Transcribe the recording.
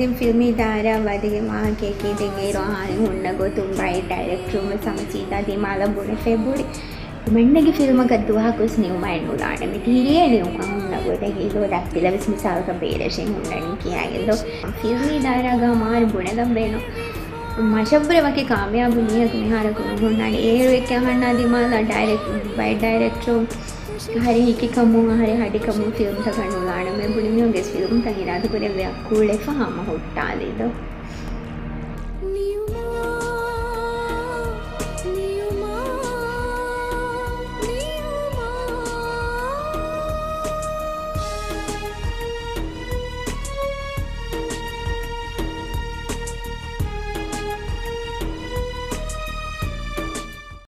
ඉතින් ෆිල්මි දාරා වදිගේ මාකේක ඉතින් ඒ රොහානි හුන්න ගොතුම් බයි ඩයිරෙක්ටරුම සමචීතා දිමාල බුණ ෆෙබුරි මෙන්නගේ ෆිල්මක දුවහකුස් නිවමයින් උලාන මිතිරිය නිවම හුන්න ගොට හිලෝ දක්තිල විස් මිසාල්ක බේරශෙන් හුන්නනි කියගෙල්ලො ෆිල්මි දාරාගා මාර බුණගම්බේනො මශබ්‍රවගේ කාමයාබු නියක මිහාරකුණු හුන්නට ඒරු එක හන්නා දිමාලා ඩයිරෙක් බයි ඩයිරෙක්ටරුම් hari hiki kamu hari hari kamu film ta kanu lana me budi mi onges